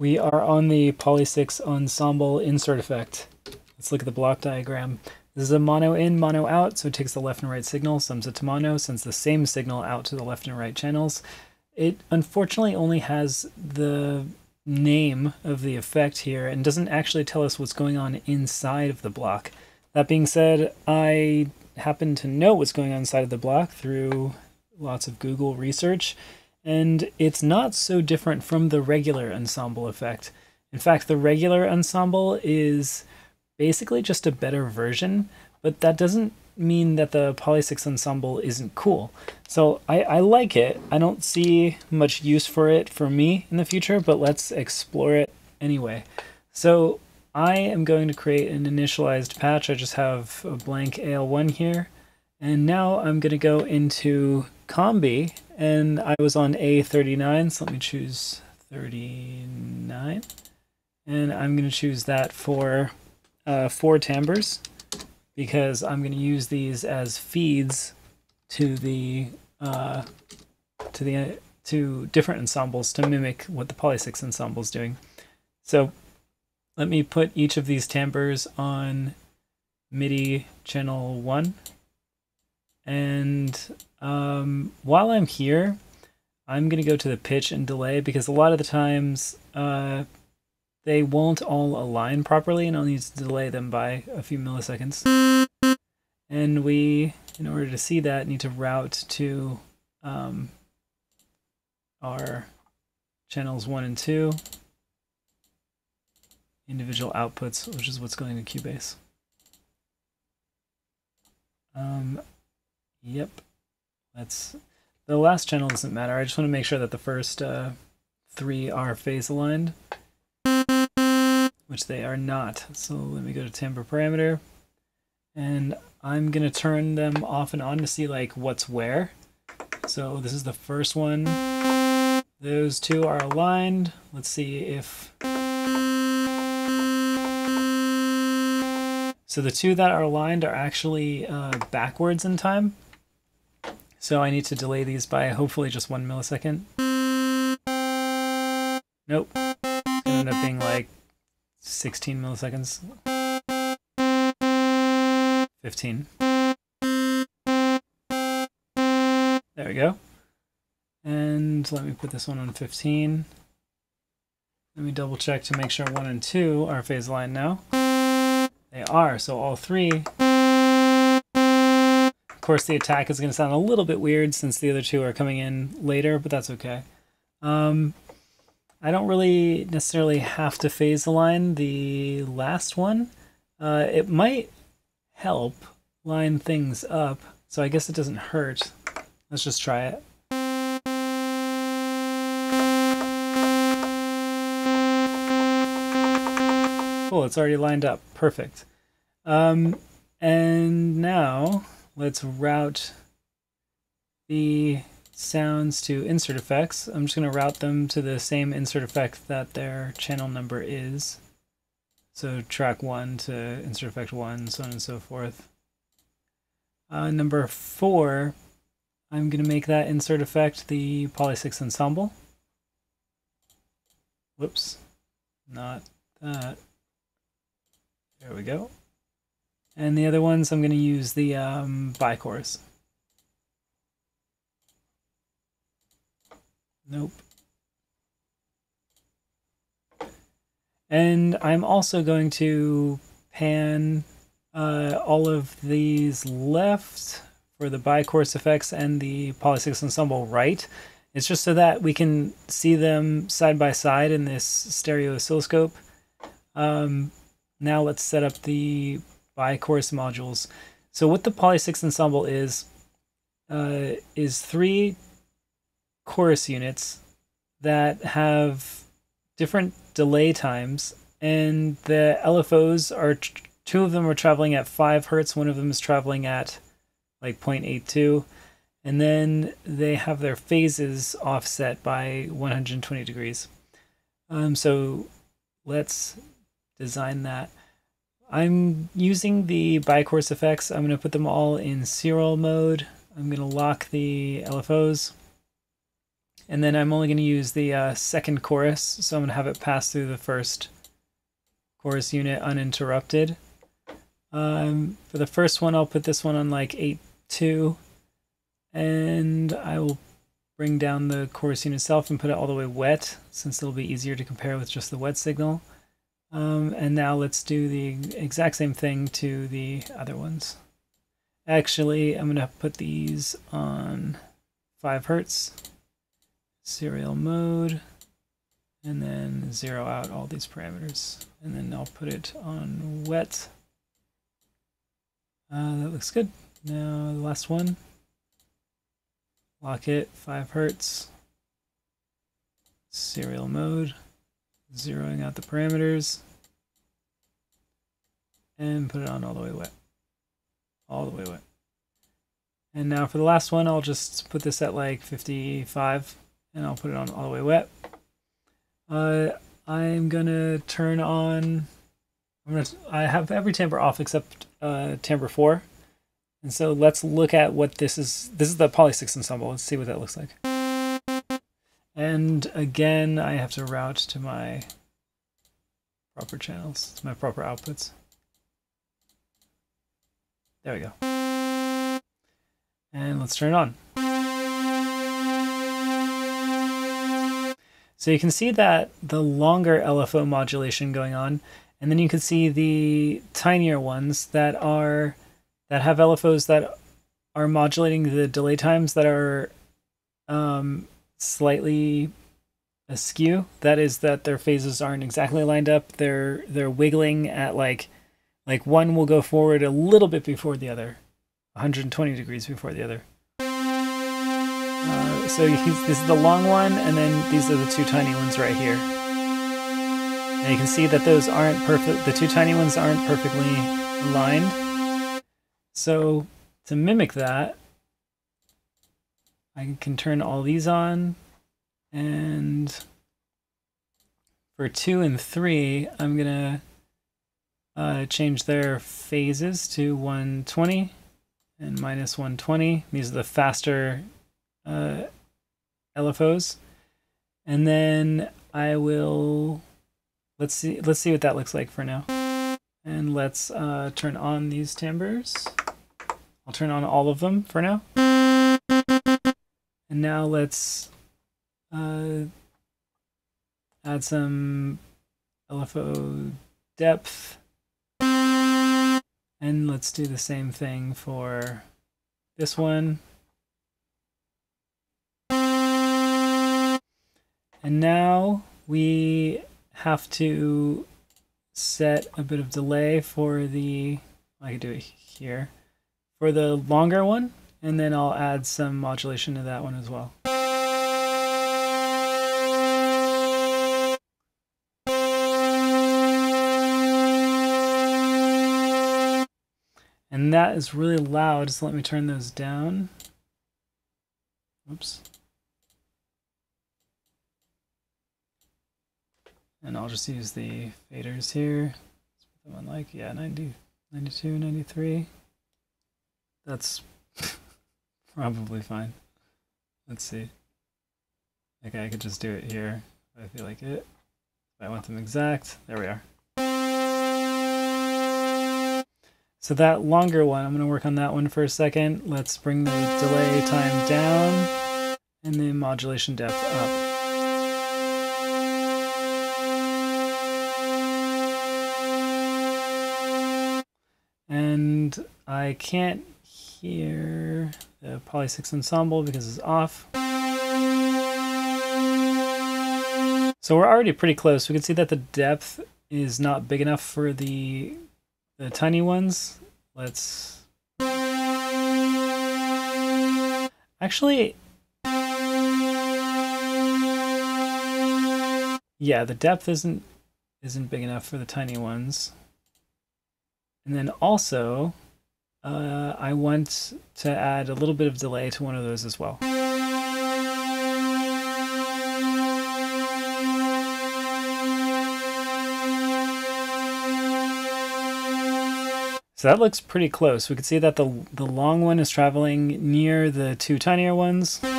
We are on the Polysix Ensemble insert effect. Let's look at the block diagram. This is a mono in, mono out, so it takes the left and right signal, sums it to mono, sends the same signal out to the left and right channels. It unfortunately only has the name of the effect here and doesn't actually tell us what's going on inside of the block. That being said, I happen to know what's going on inside of the block through lots of Google research, and it's not so different from the regular ensemble effect. In fact, the regular ensemble is basically just a better version, but that doesn't mean that the Polysix ensemble isn't cool. So I, I like it. I don't see much use for it for me in the future, but let's explore it anyway. So I am going to create an initialized patch. I just have a blank AL1 here. And now I'm going to go into Combi, and I was on A39, so let me choose 39. And I'm going to choose that for uh, four timbres, because I'm going to use these as feeds to the uh, to the to different ensembles to mimic what the Polysix ensemble is doing. So let me put each of these timbres on MIDI channel 1 and um, while I'm here, I'm going to go to the pitch and delay because a lot of the times uh, they won't all align properly and I'll need to delay them by a few milliseconds. And we, in order to see that, need to route to um, our channels 1 and 2, individual outputs, which is what's going to Cubase. Um, Yep. That's the last channel doesn't matter. I just want to make sure that the first uh, three are phase aligned, which they are not. So let me go to timbre parameter, and I'm gonna turn them off and on to see like what's where. So this is the first one. Those two are aligned. Let's see if So the two that are aligned are actually uh, backwards in time. So I need to delay these by hopefully just one millisecond. Nope. It's gonna end up being like 16 milliseconds. 15. There we go. And let me put this one on 15. Let me double check to make sure 1 and 2 are phase aligned now. They are, so all three course, the attack is going to sound a little bit weird since the other two are coming in later, but that's okay. Um, I don't really necessarily have to phase align the last one. Uh, it might help line things up, so I guess it doesn't hurt. Let's just try it. Cool, it's already lined up. Perfect. Um, and now let's route the sounds to insert effects. I'm just going to route them to the same insert effect that their channel number is. So track 1 to insert effect 1, so on and so forth. Uh, number 4, I'm going to make that insert effect the Polysix ensemble. Whoops, not that. There we go. And the other ones, I'm going to use the um, bi-chorus. Nope. And I'm also going to pan uh, all of these left for the bi-chorus effects and the Polysix Ensemble right. It's just so that we can see them side by side in this stereo oscilloscope. Um, now let's set up the bi-chorus modules. So what the Polysix ensemble is, uh, is three chorus units that have different delay times, and the LFOs are two of them are traveling at 5 hertz, one of them is traveling at like 0.82, and then they have their phases offset by 120 degrees. Um, so let's design that. I'm using the bi-chorus effects. I'm going to put them all in serial mode. I'm going to lock the LFOs. and then I'm only going to use the uh, second chorus, so I'm going to have it pass through the first chorus unit uninterrupted. Um, for the first one, I'll put this one on like 8-2, and I will bring down the chorus unit itself and put it all the way wet, since it'll be easier to compare with just the wet signal. Um, and now let's do the exact same thing to the other ones. Actually, I'm going to put these on 5 hertz, serial mode, and then zero out all these parameters. And then I'll put it on wet. Uh, that looks good. Now the last one. Lock it, 5 hertz, serial mode, zeroing out the parameters, and put it on all the way wet all the way wet. And now for the last one, I'll just put this at like 55 and I'll put it on all the way wet. Uh, I'm gonna turn on, I'm gonna, I have every timbre off except uh, timbre 4. And so let's look at what this is. This is the Polysix ensemble. Let's see what that looks like. And again, I have to route to my proper channels, my proper outputs. There we go. And let's turn it on. So you can see that the longer LFO modulation going on, and then you can see the tinier ones that are that have LFOs that are modulating the delay times that are um, slightly askew. That is that their phases aren't exactly lined up. They're they're wiggling at like like one will go forward a little bit before the other, 120 degrees before the other. Uh, so this is the long one, and then these are the two tiny ones right here. And you can see that those aren't perfect, the two tiny ones aren't perfectly aligned. So to mimic that, I can turn all these on, and for two and three, I'm gonna uh, change their phases to 120 and minus 120. These are the faster uh, LFOs. And then I will, let's see, let's see what that looks like for now. And let's uh, turn on these timbres. I'll turn on all of them for now. And now let's uh, add some LFO depth. And let's do the same thing for this one. And now we have to set a bit of delay for the, I could do it here, for the longer one, and then I'll add some modulation to that one as well. And that is really loud, so let me turn those down. Oops. And I'll just use the faders here. Let's put them on like, yeah, 90, 92, 93. That's probably fine. Let's see. Okay, I could just do it here I feel like it. I want them exact, there we are. So that longer one, I'm going to work on that one for a second. Let's bring the delay time down and the modulation depth up. And I can't hear the uh, Polysix ensemble because it's off. So we're already pretty close. We can see that the depth is not big enough for the the tiny ones, let's... Actually... Yeah, the depth isn't isn't big enough for the tiny ones. And then also, uh, I want to add a little bit of delay to one of those as well. So that looks pretty close. We can see that the, the long one is traveling near the two tinier ones. This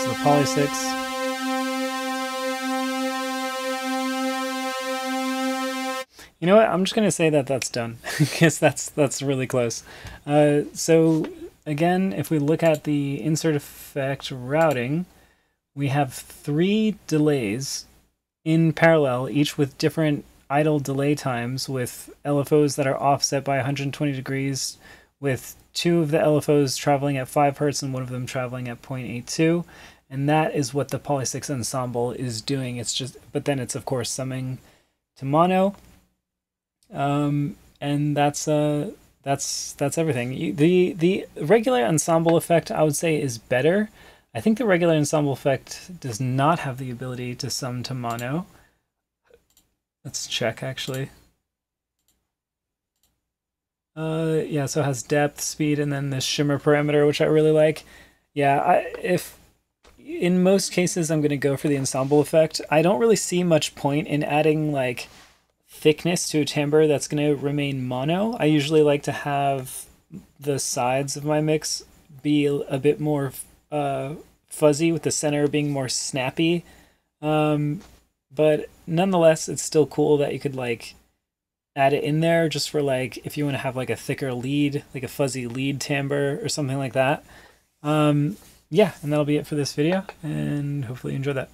is the Polysix. You know what? I'm just gonna say that that's done because that's that's really close. Uh, so again, if we look at the insert effect routing, we have three delays in parallel, each with different idle delay times, with LFOs that are offset by 120 degrees, with two of the LFOs traveling at 5 hertz and one of them traveling at 0.82. And that is what the Polysix ensemble is doing. It's just, but then it's of course summing to mono. Um, and that's uh, that's that's everything. The the regular ensemble effect I would say is better. I think the regular ensemble effect does not have the ability to sum to mono. Let's check actually. Uh, yeah, so it has depth, speed, and then this shimmer parameter, which I really like. Yeah, I, if in most cases I'm going to go for the ensemble effect, I don't really see much point in adding like thickness to a timbre that's going to remain mono. I usually like to have the sides of my mix be a bit more uh, fuzzy with the center being more snappy. Um, but nonetheless, it's still cool that you could like add it in there just for like if you want to have like a thicker lead, like a fuzzy lead timbre or something like that. Um, yeah, and that'll be it for this video, and hopefully you enjoyed that.